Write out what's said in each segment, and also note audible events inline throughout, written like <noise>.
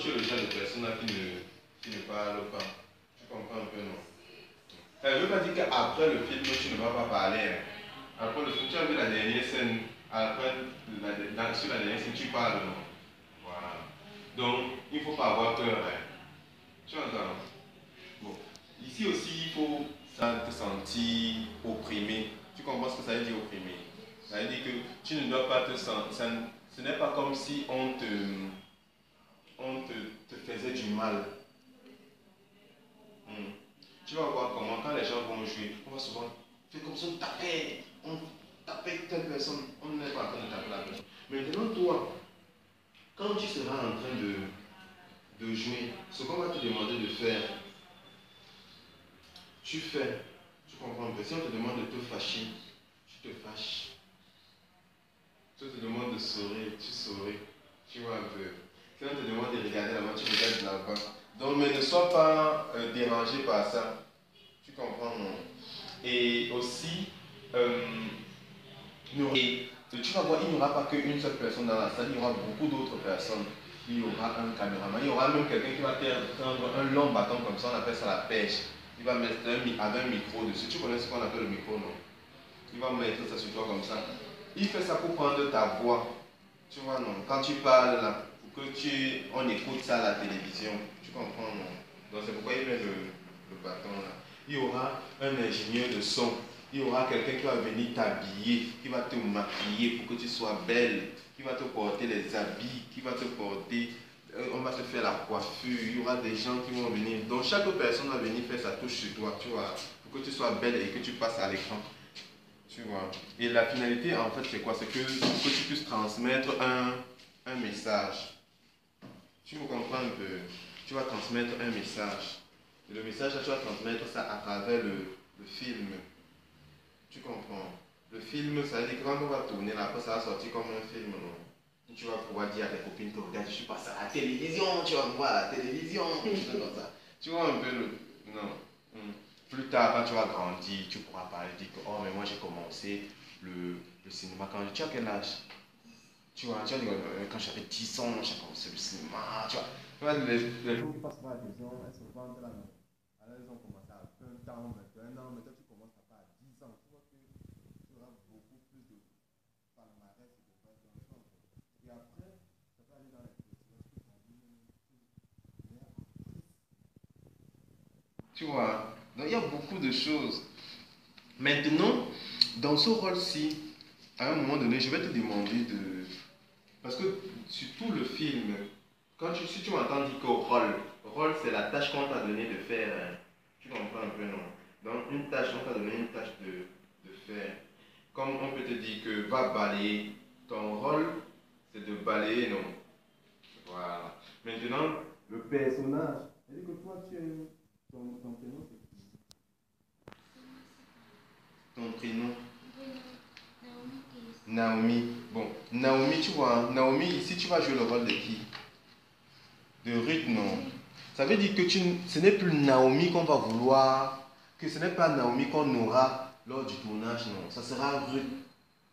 tu es le genre de personne qui ne, qui ne parle pas. Tu comprends un peu, non? Ça ne veut pas dire qu'après le film, tu ne vas pas parler. Hein. Après le film, tu as vu la dernière scène, après, la, sur la dernière scène, tu parles, non? Voilà. Donc, il ne faut pas avoir peur. Hein. Tu entends? Bon. Ici aussi, il faut te sentir opprimé. Tu comprends ce que ça veut dire opprimé? Ça veut dire que tu ne dois pas te sentir. Ce n'est pas comme si on te, on te, te faisait du mal. Hmm. Tu vas voir comment, quand les gens vont jouer, on va souvent faire comme ça, on taper, on taper telle personne, on n'est pas en train de taper la personne. Maintenant, toi, quand tu seras en train de, de jouer, ce qu'on va te demander de faire, tu fais. Tu comprends Si on te demande de te fâcher, tu te fâches. Si on te demande de sourire, tu souris. Tu vois un peu. Si on te demande de regarder là-bas, tu regardes là-bas. Donc, mais ne sois pas euh, dérangé par ça. Tu comprends, non Et aussi, euh, tu vas voir, il n'y aura pas qu'une seule personne dans la salle, il y aura beaucoup d'autres personnes. Il y aura un caméraman, il y aura même quelqu'un qui va prendre un long bâton comme ça, on appelle ça la pêche. Il va mettre un, avec un micro dessus. Tu connais ce qu'on appelle le micro, non? Il va mettre ça sur toi comme ça. Il fait ça pour prendre ta voix. Tu vois, non? Quand tu parles là, que tu, on écoute ça à la télévision. Tu comprends, non? Donc c'est pourquoi il met le, le bâton là. Il y aura un ingénieur de son. Il y aura quelqu'un qui va venir t'habiller, qui va te maquiller pour que tu sois belle, qui va te porter les habits, qui va te porter euh, on va te faire la coiffure, il y aura des gens qui vont venir. Donc chaque personne va venir faire sa touche sur toi, tu vois, pour que tu sois belle et que tu passes à l'écran. Tu vois. Et la finalité, en fait, c'est quoi? C'est que, que tu puisses transmettre un, un message. Tu me comprends un peu Tu vas transmettre un message. Et le message, tu vas transmettre ça à travers le, le film. Tu comprends? Le film, ça veut dire que quand on va tourner, là, après ça va sortir comme un film, non? Tu vas pouvoir dire à tes copines que regarde, je suis passé à la télévision, tu vas me voir à la télévision, <laughs> ça. Tu vois un peu le. Non? Hmm. Plus tard, quand tu vas grandir, tu pourras parler, dire que, oh, mais moi j'ai commencé le, le cinéma quand tu as quel âge? Tu vois, tu euh, quand j'avais 10 ans, j'ai commencé le cinéma, tu vois. Tu vois, les, les gens qui passent par la télévision, elles se vendent là. Alors, elles ont commencé à 20 ans, 21 ans, mais toi tu commences à pas à 10 ans. Tu vois que tu auras beaucoup plus de palmarès et de et après, ça peut aller dans les Tu vois, donc il y a beaucoup de choses. Maintenant, dans ce rôle-ci, à un moment donné, je vais te demander de... Parce que sur tout le film, quand tu, si tu m'entends dire que rôle, rôle c'est la tâche qu'on t'a donné de faire. Hein. Tu comprends un peu, non? Donc une tâche, on t'a donné une tâche de, de faire. Comme on peut te dire que va balayer, ton rôle, c'est de balayer, non? Voilà. Maintenant, le personnage. cest que toi, tu es. Ton, ton prénom, c'est Ton prénom Naomi. Bon, Naomi, tu vois, Naomi, ici, tu vas jouer le rôle de qui? De Ruth, non Ça veut dire que tu, ce n'est plus Naomi qu'on va vouloir, que ce n'est pas Naomi qu'on aura lors du tournage, non. Ça sera Ruth.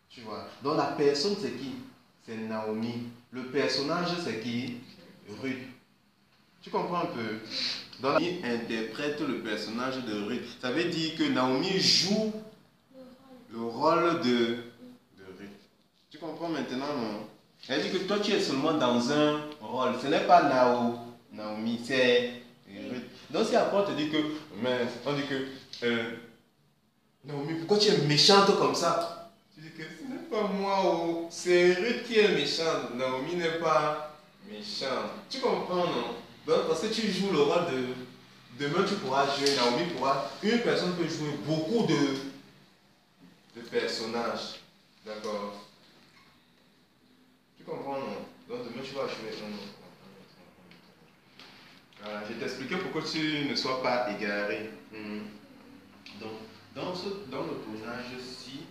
Tu vois. Donc la personne, c'est qui? C'est Naomi. Le personnage, c'est qui? Ruth. Tu comprends un peu? Naomi interprète le personnage de Ruth. Ça veut dire que Naomi joue le rôle de, maintenant, non? Elle dit que toi, tu es seulement dans un rôle. Ce n'est pas Nao, Naomi, c'est. Donc, si après on te dit que, mais on dit que, euh, Naomi, pourquoi tu es méchante comme ça? Tu dis que ce n'est pas moi, oh. c'est Ruth qui est méchante. Naomi n'est pas méchante. Tu comprends, non? Parce que tu joues le rôle de. Demain, tu pourras jouer, Naomi pourra. Une personne peut jouer beaucoup de, de personnages. D'accord? Comprends, non Donc, demain, tu vas jouer un Voilà, je vais t'expliquer pourquoi tu ne sois pas égaré. Hmm. Donc, dans, ce, dans le tournage-ci,